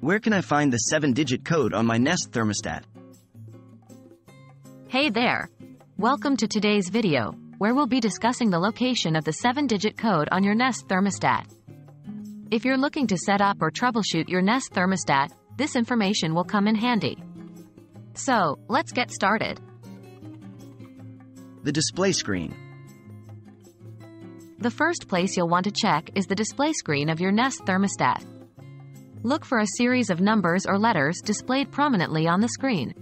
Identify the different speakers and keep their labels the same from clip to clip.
Speaker 1: Where can I find the 7-digit code on my Nest thermostat?
Speaker 2: Hey there! Welcome to today's video, where we'll be discussing the location of the 7-digit code on your Nest thermostat. If you're looking to set up or troubleshoot your Nest thermostat, this information will come in handy. So, let's get started.
Speaker 1: The display screen.
Speaker 2: The first place you'll want to check is the display screen of your Nest thermostat. Look for a series of numbers or letters displayed prominently on the screen.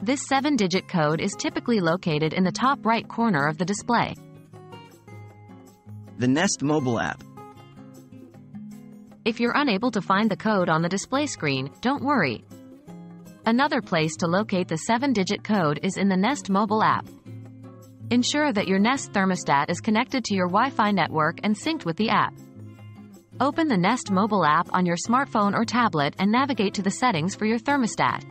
Speaker 2: This seven-digit code is typically located in the top right corner of the display.
Speaker 1: The Nest mobile app.
Speaker 2: If you're unable to find the code on the display screen, don't worry. Another place to locate the seven-digit code is in the Nest mobile app. Ensure that your Nest thermostat is connected to your Wi-Fi network and synced with the app. Open the Nest mobile app on your smartphone or tablet and navigate to the settings for your thermostat.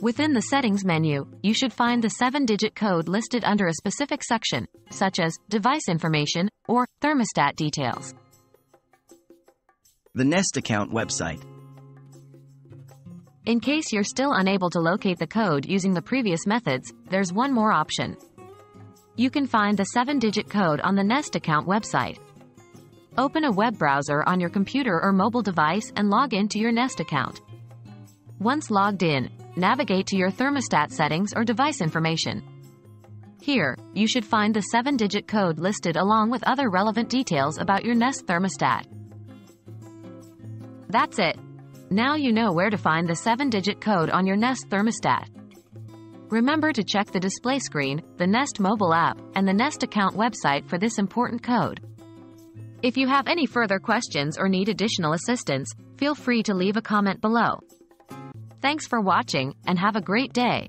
Speaker 2: Within the settings menu, you should find the 7-digit code listed under a specific section, such as device information or thermostat details.
Speaker 1: The Nest account website.
Speaker 2: In case you're still unable to locate the code using the previous methods, there's one more option. You can find the 7-digit code on the Nest account website. Open a web browser on your computer or mobile device and log into your Nest account. Once logged in, navigate to your thermostat settings or device information. Here, you should find the 7-digit code listed along with other relevant details about your Nest thermostat. That's it. Now you know where to find the 7-digit code on your Nest thermostat. Remember to check the display screen, the Nest mobile app, and the Nest account website for this important code. If you have any further questions or need additional assistance, feel free to leave a comment below. Thanks for watching, and have a great day.